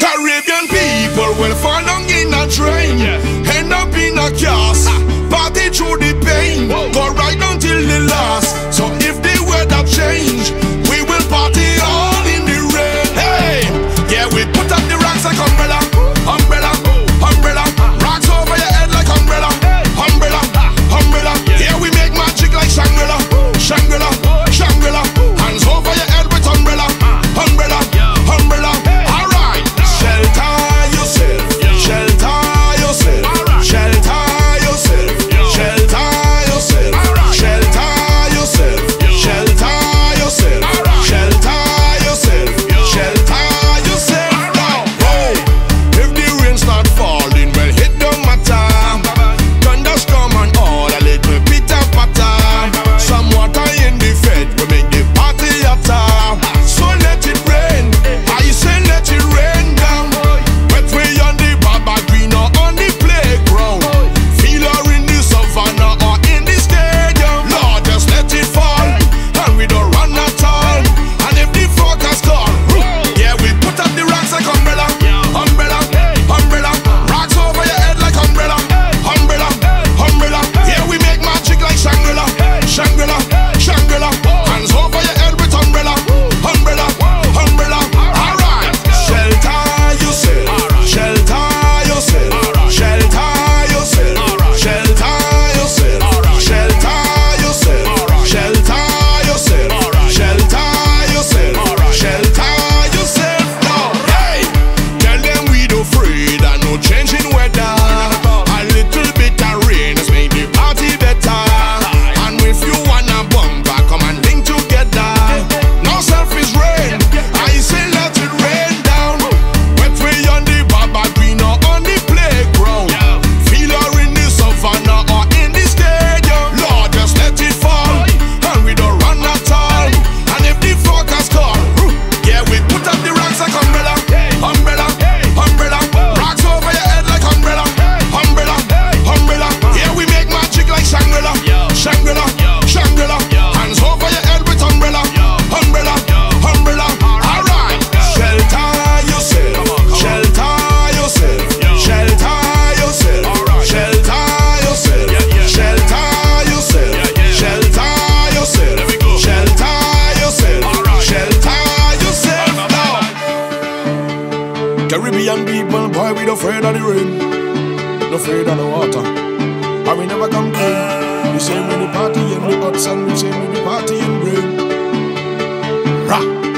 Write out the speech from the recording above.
Caribbean people will fall down in a train. Caribbean people, boy, we no afraid of the rain, no afraid of the water. And we never complain. We say we the party in the guts and we say we the party in rain. Rah!